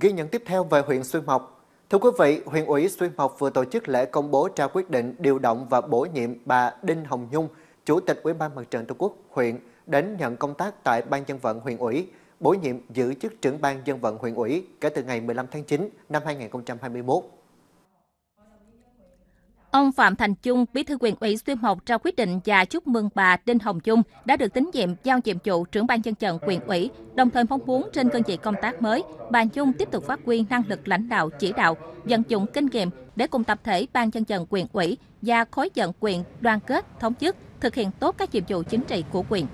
Ghi nhận tiếp theo về huyện Xuyên Mộc. Thưa quý vị, huyện ủy Xuyên Mộc vừa tổ chức lễ công bố trao quyết định điều động và bổ nhiệm bà Đinh Hồng Nhung, Chủ tịch Ủy ban Mặt trận Tổ quốc huyện đến nhận công tác tại Ban dân vận huyện ủy, bổ nhiệm giữ chức trưởng ban dân vận huyện ủy kể từ ngày 15 tháng 9 năm 2021. Ông Phạm Thành Trung, Bí thư quyền ủy Xuyên Mộc trao quyết định và chúc mừng bà Đinh Hồng Dung đã được tín nhiệm giao nhiệm vụ trưởng ban dân trận quyền ủy, đồng thời mong muốn trên cương vị công tác mới, bà Dung tiếp tục phát huy năng lực lãnh đạo chỉ đạo, vận dụng kinh nghiệm để cùng tập thể ban dân trận quyền ủy và khối vận quyền đoàn kết thống nhất thực hiện tốt các nhiệm vụ chính trị của quyền.